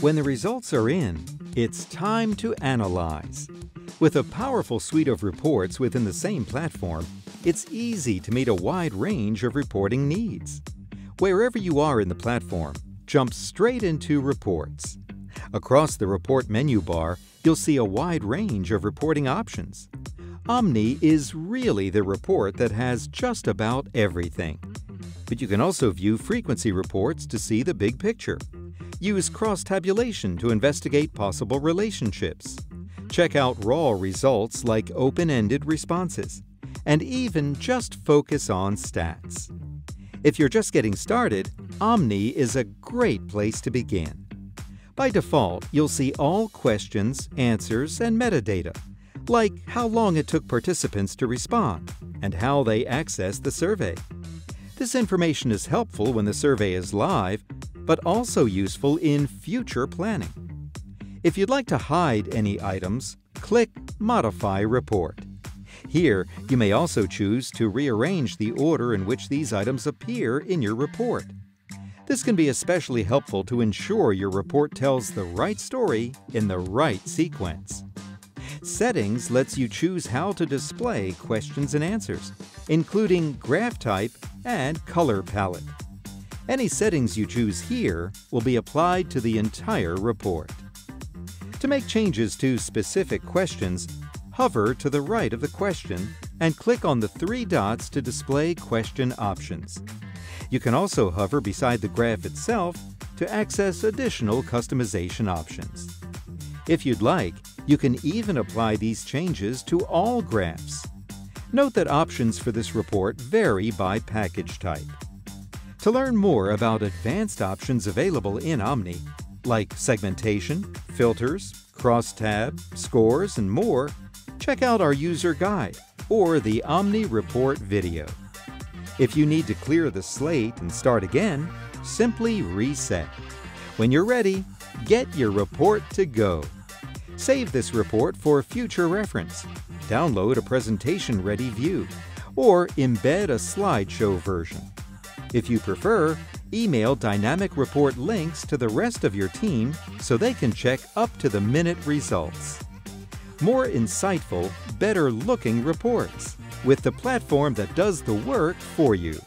When the results are in, it's time to analyze. With a powerful suite of reports within the same platform, it's easy to meet a wide range of reporting needs. Wherever you are in the platform, jump straight into Reports. Across the Report menu bar, you'll see a wide range of reporting options. Omni is really the report that has just about everything. But you can also view frequency reports to see the big picture. Use cross-tabulation to investigate possible relationships. Check out raw results like open-ended responses. And even just focus on stats. If you're just getting started, Omni is a great place to begin. By default, you'll see all questions, answers, and metadata, like how long it took participants to respond and how they accessed the survey. This information is helpful when the survey is live but also useful in future planning. If you'd like to hide any items, click Modify Report. Here, you may also choose to rearrange the order in which these items appear in your report. This can be especially helpful to ensure your report tells the right story in the right sequence. Settings lets you choose how to display questions and answers, including graph type and color palette. Any settings you choose here will be applied to the entire report. To make changes to specific questions, hover to the right of the question and click on the three dots to display question options. You can also hover beside the graph itself to access additional customization options. If you'd like, you can even apply these changes to all graphs. Note that options for this report vary by package type. To learn more about advanced options available in Omni, like segmentation, filters, crosstab, scores, and more, check out our user guide or the Omni Report video. If you need to clear the slate and start again, simply reset. When you're ready, get your report to go. Save this report for future reference, download a presentation-ready view, or embed a slideshow version. If you prefer, email dynamic report links to the rest of your team so they can check up-to-the-minute results. More insightful, better-looking reports with the platform that does the work for you.